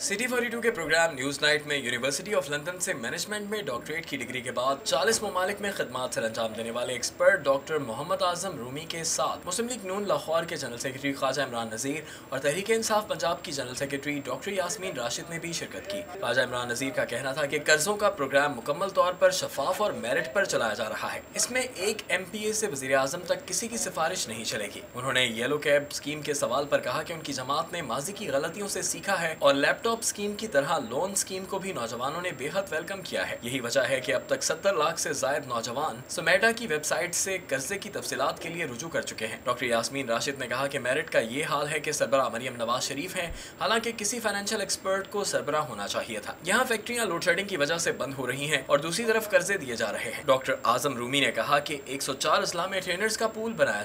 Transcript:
City 42 के programme news night में university of London से मैनेजमेंट में डॉक्टरेट की डिग्री के बाद 40 ममालिक में खदमात सर अंजाम देने वाले एक्सपर्ट डॉक्टर मोहम्मद आज़म रूमी के साथ मुस्लिम लीग नून लाहौर के जनरल सेक्रेटरी ख्वाजा इमरान नज़ीर और तहरीक इंसाफ पंजाब की general secretary doctor Yasmin Rashid ने भी शिरकत की। ख्वाजा इमरान नज़ीर का कहना था कि कर्जों का प्रोग्राम मुकम्मल तौर पर शफाफ और मेरिट पर चलाया जा रहा है। इसमें एक एम पी ए से वजी अजम तक किसी की सिफारिश नहीं चलेगी। उन्होंने येलो कैब स्कीम के सवाल पर कहा कि उनकी जमात ने माजी की गलतियों से सीखा है और लैपटॉप स्कीम की तरह लोन स्कीम को भी नौजवानों ने बेहद वेलकम किया है। यही वजह है कि अब तक सत्तर लाख से जायद नौजवान सोमेटा की वेबसाइट से कर्जे की तफसीत के लिए रुजू कर चुके हैं। डॉक्टर यासमीन राशिद ने कहा कि मेरिट का ये हाल है कि सरबरा मरियम नवाज़ शरीफ है। हालाँकि किसी फाइनेंशियल एक्सपर्ट को सरबरा होना चाहिए था। यहाँ फैक्ट्रियाँ लोड शेडिंग की वजह से बंद हो रही हैं और दूसरी तरफ़ कर्जे दिए जा रहे हैं। डॉक्टर आज़म रूमी ने कहा कि 104 इस्लामी ट्रेनर्स का पूल बनाया